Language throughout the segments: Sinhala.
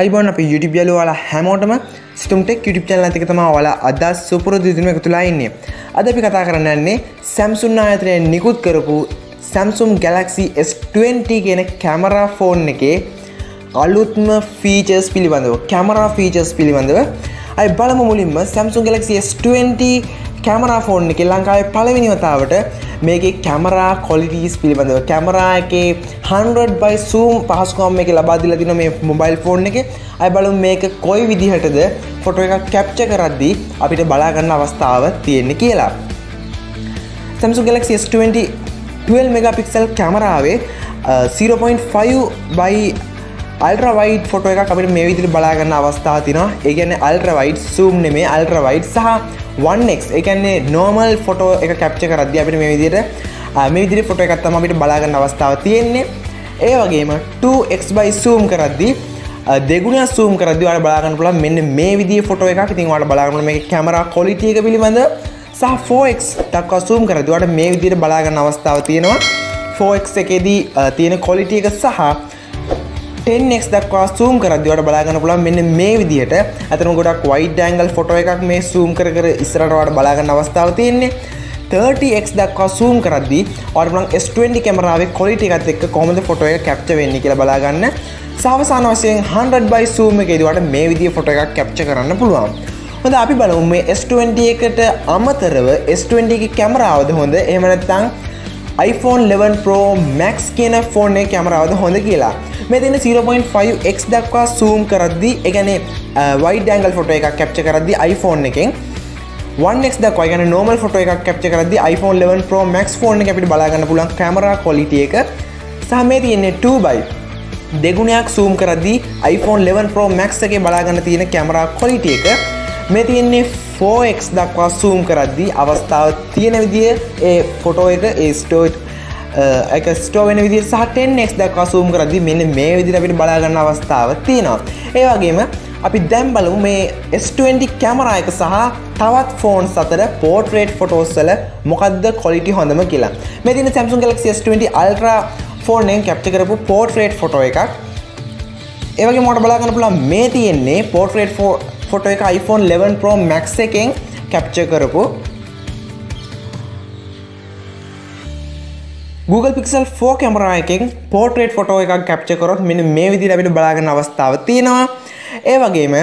අයිබොන් අප YouTube යාලුවෝ ඔයාලා හැමෝටම සිතුම්ටෙක් YouTube channel එකක තමයි ඔයාලා අද සුපුරුදු විදිහටම එකතු වෙලා ඉන්නේ. අද අපි කතා කරන්න යන්නේ Samsung ආයතනය නිකුත් කරපු Samsung Galaxy S20 කියන කැමරා ෆෝන් එකේ අලුත්ම ෆීචර්ස් පිළිබඳව කැමරා ෆීචර්ස් පිළිබඳව අයි බලමු මුලින්ම Samsung Galaxy S20 camera phone එක ලංකාවේ පළවෙනි වතාවට මේකේ කැමරා කොලිටස් පිළිබඳව. කැමරා එකේ 100 බයි සූම් පහසුකම් එක ලබා දීලා තිනවා මේ මොබයිල් ෆෝන් එකේ. අය බලමු මේක කොයි විදිහටද ෆොටෝ එකක් කැප්චර් කරද්දී අපිට බලා ගන්න අවස්ථාව තියෙන්නේ කියලා. Samsung Galaxy S20 12 megapixel කැමරාවේ 0.5 by අල්ට්‍රවයිඩ් ෆොටෝ එක අපිට මේ විදිහට බලා ගන්න අවස්ථාව තියෙනවා. ඒ කියන්නේ අල්ට්‍රවයිඩ් zoom නෙමෙයි අල්ට්‍රවයිඩ් සහ 1x ඒ කියන්නේ normal ෆොටෝ එක කැප්චර් කරද්දී අපිට මේ විදිහට මේ විදිහට ෆොටෝ එකක් තමයි අපිට බලා ගන්න අවස්ථාව තියෙන්නේ. ඒ වගේම 2x by zoom කරද්දී දෙගුණයක් zoom කරද්දී ඔයාලට බලා ගන්න පුළුවන් මෙන්න මේ විදිහේ ෆොටෝ එකක්. ඉතින් ඔයාලට බලා ගන්න මේකේ කැමරා quality එක පිළිබඳ සහ 4x දක්වා zoom කරද්දී ඔයාලට මේ විදිහට බලා ගන්න අවස්ථාව තියෙනවා. 4x එකේදී තියෙන quality එක සහ 10ක් දක්වා සූම් කරදිවට බලාගන්න පුළන් මෙන්න මේ විදිහට ඇතන ගොඩක් වයිඩ ඇංගල් ෆොටෝ එකක් මේ සූම් කර කර ඉස්රටවට බලාගන්න අවස්ථාව තියෙන්නේ. 30ක් දක්වා සූම් කරදදි ඔරබලන් S20 කැමරාවේ කොලිටි එකත් එක්ක කොමද ෆොටෝ එක කැප්ච වෙන්න කියලා බලාගන්න. සාවසාන වසයෙන් 100 බයි සූම් එකේදවට මේ විදිිය ෆොට එකක් කැප්ච කරන්න පුළුවන්. හොඳ අපි බලමු මේ S20 එකට අමතරව S20 කැමරාවද හොඳ. එමනත්තං iPhone 11 Pro Max කියන ෆෝන් එක කැමරාවද හොඳ කියලා. මේ තියෙන 0.5x දක්වා zoom කරද්දී ඒ කියන්නේ wide angle ෆොටෝ එකක් කැප්චර් කරද්දී iPhone එකෙන් 1x දක්වා කියන්නේ normal ෆොටෝ එකක් කැප්චර් කරද්දී iPhone 11 Pro Max ෆෝන් එක අපිට බලා ගන්න පුළුවන් කැමරා quality එක. සහ මේ තියෙන්නේ 2 දෙගුණයක් zoom කරද්දී iPhone 11 Pro Max එකේ බලා ගන්න තියෙන කැමරා quality එක. මේ තියෙන්නේ 4x දක්වා සූම් කරද්දී අවස්ථාව තියෙන විදිිය ඒ ෆොටෝ එක ඒ ස්ටෝට් එක ස්ටෝ වෙන විදි සහටෙන්ෙක් දක්වා සූම් කරදි මෙන්න මේ විදිර අපිට බලාගන්න අවස්ථාව තියෙනවා. ඒ වගේම අපි දැම් බලමු මේ S20 කැමරා එක සහ තවත් ෆෝන් සතර පෝටරේට් ෆොටෝස්සල මොකක්ද කොලිටි හොඳම කියලා. මෙතින Samsung Galaxy S20 Ultra ෆෝර්නෙන් කැප්ච කරපු පෝටරේට් ෆොටෝ එකක්. ඒවගේ මොට බලාගන්න පුලා මේ තියෙන්නේ පෝටරේට් ෆෝ ෆොටෝ එක iPhone 11 Pro Max එකෙන් කැප්ච කරපු. Google Pixel 4 කැමරා එකෙන් පෝටරේට් ෆොටෝ එකක් කැප්ච කරොත් මෙන්න මේ විදිහට අපිට බලාගන්න අවස්ථාව තියෙනවා. ඒ වගේම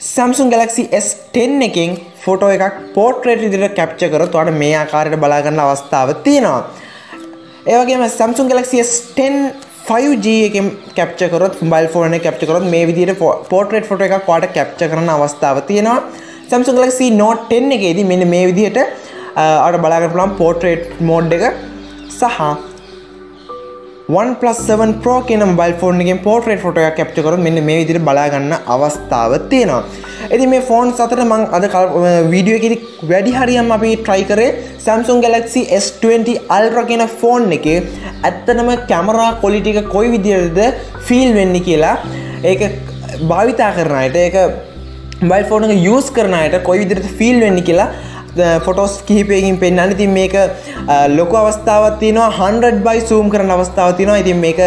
Samsung Galaxy S10 එකෙන් ෆොටෝ එකක් පෝටරේට් විදිහට කැප්ච කරොත් ඔයාලට මේ ආකාරයට බලාගන්න අවස්ථාව තියෙනවා. ඒ වගේම Samsung Galaxy S10 5G එකෙන් කැප්ච කරොත් මොබයිල් ෆෝන් එක කැප්ච කරොත් මේ විදිහට පෝටරේට් ෆොටෝ එකක් ඔයාලට කැප්ච කරන්න අවස්ථාව තියෙනවා. Samsung Galaxy Note 10 එකේදී මෙන්න මේ විදිහට ඔයාලට බලාගන්න පුළුවන් පෝටරේට් මෝඩ් එක සහ 1+7 Pro කියන මොබයිල් ෆෝන් එකෙන් පෝටරේට් ෆොටෝ එකක් කැප්චර් කරොත් මෙන්න මේ විදිහට බලා ගන්න අවස්ථාව තියෙනවා. ඉතින් මේ ෆෝන් අතර මම අද වීඩියෝ එකේදී වැඩි හරියක්ම අපි try කරේ Samsung Galaxy S20 Ultra කියන ෆෝන් එකේ ඇත්තටම කැමරා quality එක කොයි විදිහටද feel වෙන්නේ කියලා ඒක භාවිතා කරන අයට ඒක මොබයිල් ෆෝන් එක use කරන අයට කොයි විදිහට feel වෙන්නේ කියලා ෆොටෝස් කිහිපයකින් පෙන්න්න ඉතින් මේක ලොකු අවස්ථාවත් තියනවා. 100 බයි සූම් කරන අවස්ථාව තිනවා ඉතින් මේක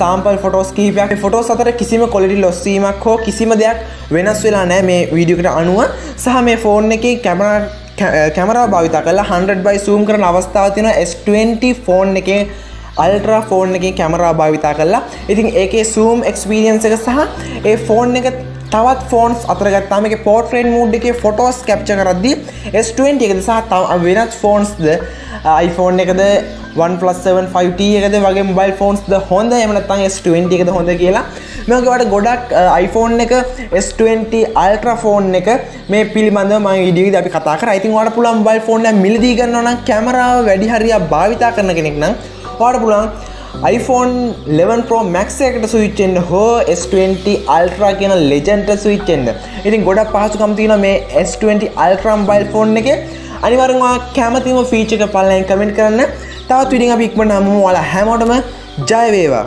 සාම්පල් ෆොටෝස් කිහිපයක්. ෆොටෝස් අතර කිසිම කොලිටි ලොස්සීමක් හෝ කිසිම දෙයක් වෙනස් වෙලා නෑ මේ වීඩියෝකට අනුව. සහ මේ ෆෝන් එක කැමරා කැමරා භාවිතා කලා 100 බයි සූම් කරන අවස්ථාව තින S20 ෆෝන් එක අල්ට්‍රා ෆෝන් එක කැමරා භාවිතා කරලා ඉතින් ඒකේ සූම් එක්ස්පීරියන්ස එක සහ ඒ ෆෝන් එක තවත් ෆෝන්ස් අතරගත්තාම එක පෝට්‍රේන් මූඩ් එකේ ෆොටෝස් කැප්ච කරද්දී S20 එකද සහ තව වෙනත් ෆෝන්ස්ද iPhone එකද 1+7 5T එකද වගේ මොබයිල් ෆෝන්ස්ද හොඳ එහෙම නැත්නම් S20 එකද හොඳ කියලා මේක වට ගොඩක් iPhone එක S20 Ultra ෆෝන් එක මේ පිළිබඳව මම වීඩියෝ එකේදී අපි කතා කරා. ඉතින් ඔයාලට පුළුවන් මොබයිල් ෆෝන් එක මිලදී ගන්නවා නම් කැමරාව වැඩි හරියක් භාවිතා කරන කෙනෙක් නම් ඔයාලට පුළුවන් iPhone 11 Pro Max එකට ස්විච් වෙන්න හෝ S20 Ultra කියන Legend ස්විච් වෙන්න. ඉතින් ගොඩක් පහසුකම් තියෙනවා මේ S20 Ultra mobile phone එකේ. අනිවාර්යෙන්ම ඔයා කැමතිම ෆීචර් එක පල්ලෙන් කමෙන්ට් කරන්න. තවත් වීඩියෝ අපි ඉක්මනට හමුමු. ඔයාලා හැමෝටම ජය වේවා.